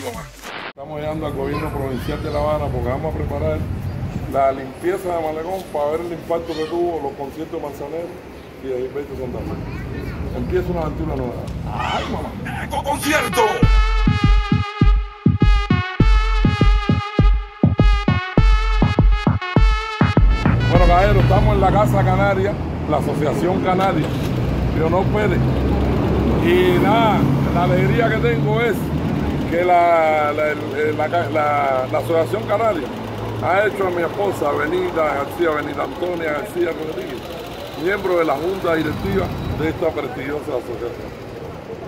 Mamá. Estamos llegando al gobierno provincial de La Habana porque vamos a preparar la limpieza de Malecón para ver el impacto que tuvo los conciertos de Manzanero y de Gilberto Santa Fe. Empieza una aventura nueva. ¡Ay, mamá! ¡Eco concierto! Bueno, caballero, estamos en la Casa Canaria, la Asociación Canaria, Leonor Pérez. Y nada, la alegría que tengo es que la, la, la- la- Asociación Canaria ha hecho a mi esposa Benita García, Benita Antonia García Rodríguez, miembro de la Junta Directiva de esta prestigiosa asociación.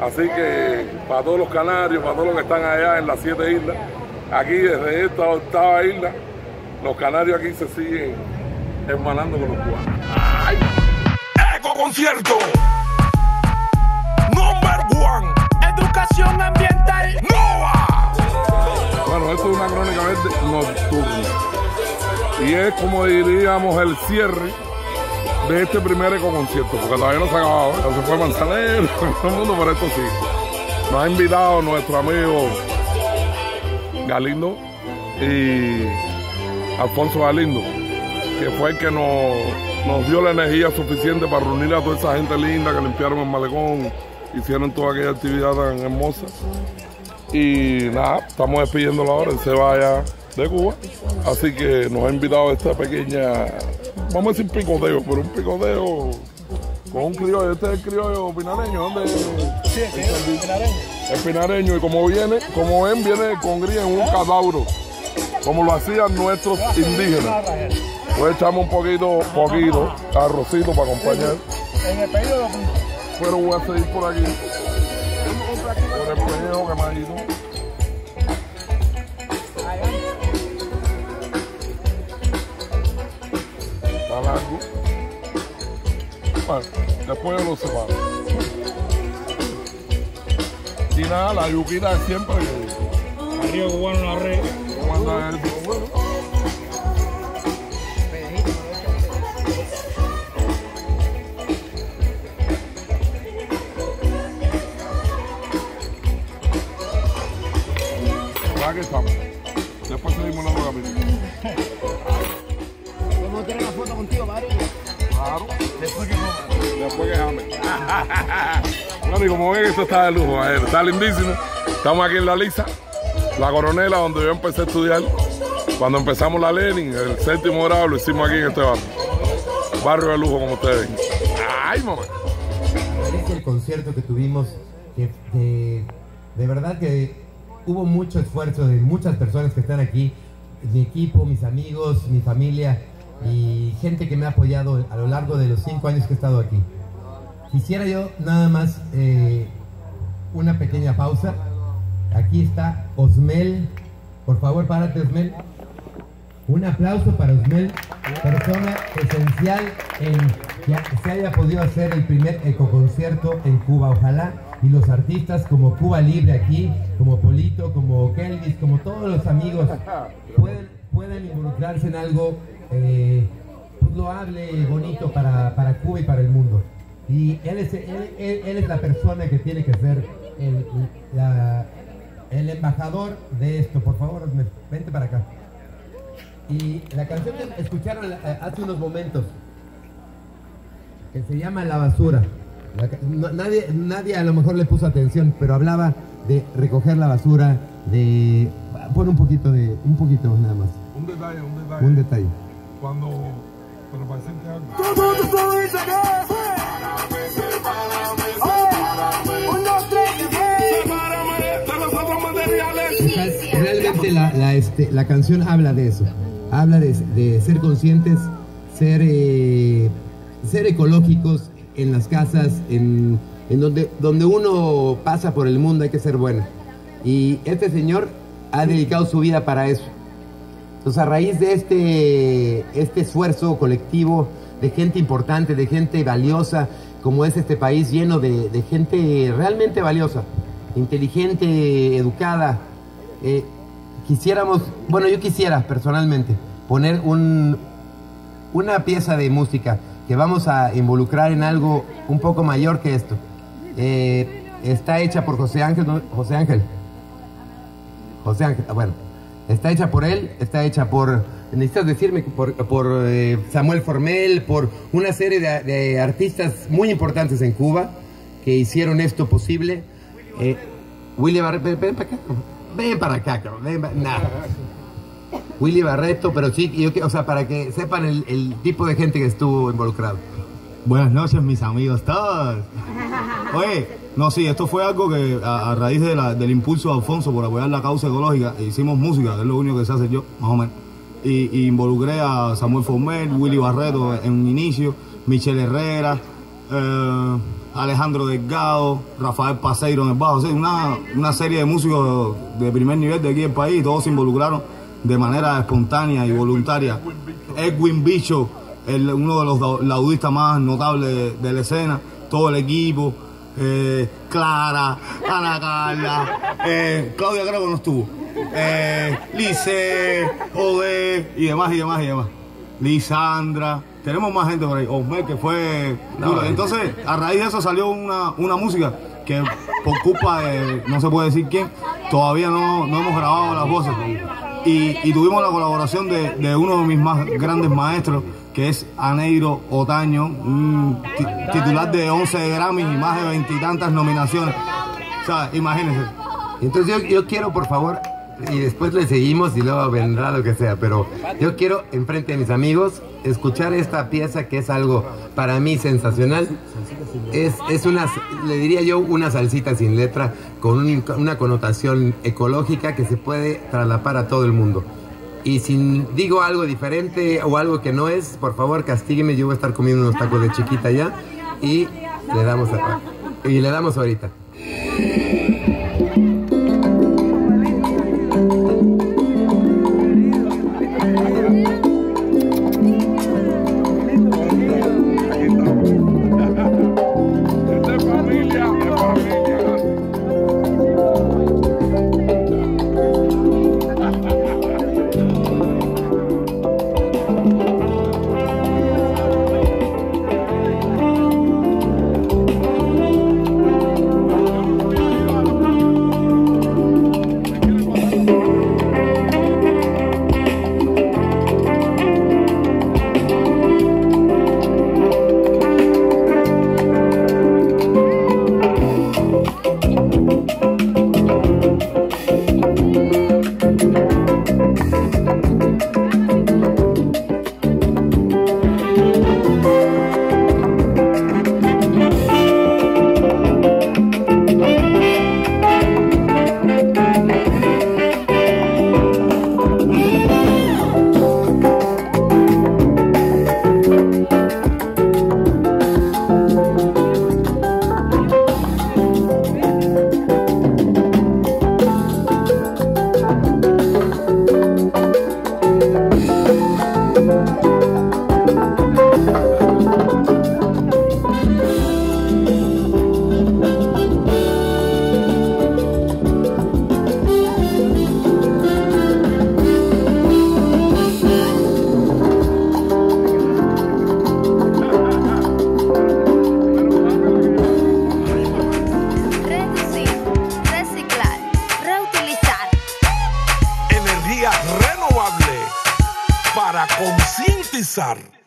Así que para todos los canarios, para todos los que están allá en las siete islas, aquí desde esta octava isla, los canarios aquí se siguen hermanando con los cubanos. ¡Ay! ¡Eco concierto! Number one. Educación ambiental. ¡NOA! Bueno, esto es una crónica verde nocturna. Y es como diríamos el cierre de este primer ecoconcierto, porque todavía no se ha acabado, ¿eh? no se fue Manzanero, todo el mundo, pero esto sí. Nos ha invitado nuestro amigo Galindo y Alfonso Galindo, que fue el que nos, nos dio la energía suficiente para reunir a toda esa gente linda que limpiaron el malecón, hicieron toda aquella actividad tan hermosa. Y nada, estamos despidiéndolo ahora, él se vaya de Cuba. Así que nos ha invitado a esta pequeña, vamos a decir picoteo, pero un picoteo con un criollo. Este es el criollo pinareño, ¿dónde? Sí, el pinareño. El pinareño, y como viene, como ven, viene con gris en un cadauro, como lo hacían nuestros indígenas. Pues echamos un poquito, poquito, arrocito para acompañar. En el pedido Pero voy a seguir por aquí. Por el pellejo que me ha ido. Está largo. Bueno, después yo lo separo. Y nada, la yuquita de siempre que Río Cubano la red. ¿cómo anda el bueno. Ya que estamos. Después seguimos la camino. ¿Podemos tener una foto contigo, Mario? Claro. Después que Después que jame. bueno, y como ven, esto está de lujo. Está lindísimo. Estamos aquí en La Lisa, la coronela, donde yo empecé a estudiar. Cuando empezamos la Lenin, el séptimo grado, lo hicimos aquí en este barrio. Barrio de lujo, como ustedes ven. ¡Ay, mamá! El concierto que tuvimos, que, que de verdad que hubo mucho esfuerzo de muchas personas que están aquí, mi equipo, mis amigos, mi familia y gente que me ha apoyado a lo largo de los cinco años que he estado aquí. Quisiera yo nada más eh, una pequeña pausa. Aquí está Osmel. Por favor, párate, Osmel. Un aplauso para Osmel, persona esencial en que se haya podido hacer el primer ecoconcierto en Cuba. Ojalá y los artistas como Cuba Libre aquí, como Polito, como Kelvis, como todos los amigos, pueden, pueden involucrarse en algo eh, pues, loable bonito para, para Cuba y para el mundo. Y él es, él, es la persona que tiene que ser el, el embajador de esto. Por favor, vente para acá. Y la canción que escucharon eh, hace unos momentos, que se llama La Basura. No- nadie, nadie a lo mejor le puso atención, pero hablaba de recoger la basura, de... Pon un poquito de... un poquito nada más, Un detalle, un detalle. un detalle. Cuando. Pero para decirte algo. Realmente la, la, este, la canción habla de eso, habla de, de ser conscientes, ser, eh, ser ecológicos en las casas, en, en donde, donde uno pasa por el mundo hay que ser bueno. Y este señor ha dedicado su vida para eso. Entonces a raíz de este, este esfuerzo colectivo de gente importante, de gente valiosa, como es este país lleno de, gente realmente valiosa, inteligente, educada, eh, quisiéramos, bueno, yo quisiera personalmente poner un, una pieza de música que vamos a involucrar en algo un poco mayor que esto. Eh, está hecha por José Ángel, ¿no? José Ángel. José Ángel, bueno, está hecha por él, está hecha por, necesitas decirme, por, por, eh, Samuel Formel, por una serie de, de artistas muy importantes en Cuba que hicieron esto posible. Eh, Willy Barreto, ven, ven para acá, ven para acá, ven, nah. Willy Barreto, pero sí, yo, o sea, para que sepan el, el tipo de gente que estuvo involucrado. Buenas noches, mis amigos todos. Oye, no, sí, esto fue algo que a, a raíz de la- del impulso de Alfonso por apoyar la causa ecológica, hicimos música, que es lo único que se hace yo, más o menos. Y, y involucré a Samuel Formel, Willy Barreto en un inicio, Michelle Herrera, eh, Alejandro Delgado, Rafael Paseiro en el bajo, o sea, una, una serie de músicos de primer nivel de aquí del país, todos se involucraron de manera espontánea y voluntaria. Edwin Bicho, el- uno de los lau- laudistas más notables de, de la escena, todo el equipo, eh, Clara, Ana Carla, eh, Claudia creo que no estuvo, eh, Lice, Ode y demás y demás y demás. Lisandra, tenemos más gente por ahí, Osmer que fue... Entonces, a raíz de eso salió una, una música que por culpa de no se puede decir quién, todavía no, no hemos grabado las voces. Y, tuvimos la colaboración de, uno de mis más grandes maestros, que es Aneiro Otaño, titular de 11 Grammys y más de veintitantas nominaciones. O sea, imagínense. Entonces yo quiero, por favor, y después le seguimos y luego vendrá lo que sea, pero yo quiero, enfrente de mis amigos, escuchar esta pieza que es algo para mí sensacional. Es, es una, le diría yo, una salsita sin letra con un- una connotación ecológica que se puede traslapar a todo el mundo. Y si digo algo diferente o algo que no es, por favor castígueme, yo voy a estar comiendo unos tacos de chiquita ya y le damos, a- y le damos ahorita. pensar.